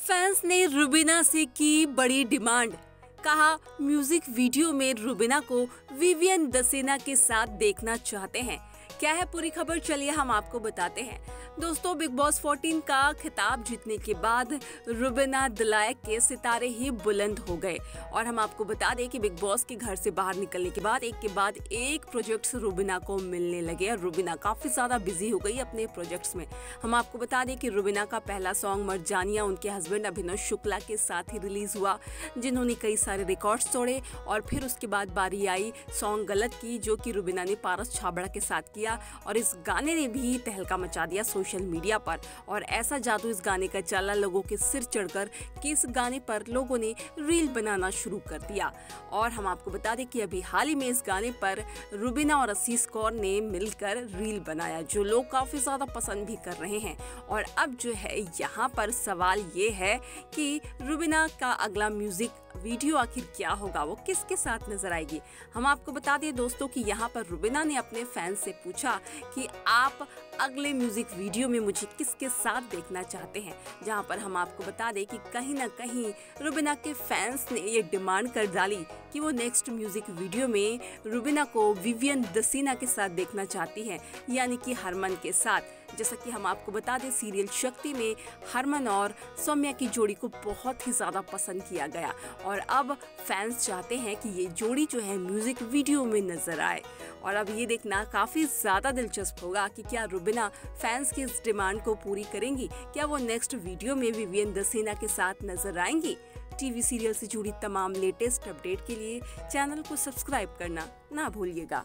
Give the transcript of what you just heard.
Fans ने रुबीना से की बड़ी डिमांड। कहा, म्यूज़िक वीडियो में रुबीना को विवियन दसेना के साथ देखना चाहते हैं। क्या है पूरी खबर? चलिए हम आपको बताते हैं। दोस्तों बिग बॉस 14 का खिताब जीतने के बाद रुबिना दिलायक के सितारे ही बुलंद हो गए। और हम आपको बता दें कि बिग बॉस के घर से बाहर निकलने के बाद, एक के बाद एक प्रोजेक्ट्स रुबिना को मिलने लगे और रुबिना काफ़ी ज़्यादा बिज़ी हो गई अपने प्रोजेक्ट्स में। हम आपको बता दें कि रुबिना का पहला सॉन्ग मरजानिया, उनके हस्बैंड अभिनव शुक्ला के साथ ही रिलीज़ हुआ, जिन्होंने कई सारे रिकॉर्ड्स तोड़े और फिर उसके बाद बारी आई सॉन्ग गलत की, जो कि रुबिना ने पारस छाबड़ा के साथ किया और इस गाने ने भी तहलका मचा दिया सोशल मीडिया पर। और ऐसा जादू इस गाने का चला लोगों के सिर चढ़कर कि इस गाने पर लोगों ने रील बनाना शुरू कर दिया। और हम आपको बता दें कि अभी हाल ही में इस गाने पर रुबिना और असीस कौर ने मिलकर रील बनाया, जो लोग काफ़ी ज़्यादा पसंद भी कर रहे हैं। और अब जो है, यहाँ पर सवाल ये है कि रुबिना का अगला म्यूज़िक वीडियो आखिर क्या होगा? वो किसके साथ नज़र आएगी? हम आपको बता दें दोस्तों कि यहाँ पर रुबिना ने अपने फैंस से पूछा कि आप अगले म्यूज़िक वीडियो में मुझे किसके साथ देखना चाहते हैं? जहाँ पर हम आपको बता दें कि कहीं ना कहीं रुबिना के फैंस ने ये डिमांड कर डाली। कि वो नेक्स्ट म्यूज़िक वीडियो में रुबिना को विवियन दसीना के साथ देखना चाहती हैं, यानी कि हरमन के साथ। जैसा कि हम आपको बता दें सीरियल शक्ति में हरमन और सौम्या की जोड़ी को बहुत ही ज़्यादा पसंद किया गया। और अब फैंस चाहते हैं कि ये जोड़ी जो है म्यूज़िक वीडियो में नज़र आए। और अब ये देखना काफ़ी ज़्यादा दिलचस्प होगा कि क्या रुबिना फैंस की इस डिमांड को पूरी करेंगी? क्या वो नेक्स्ट वीडियो में विवियन दसीना के साथ नज़र आएँगी? टीवी सीरियल से जुड़ी तमाम लेटेस्ट अपडेट के लिए चैनल को सब्सक्राइब करना ना भूलिएगा।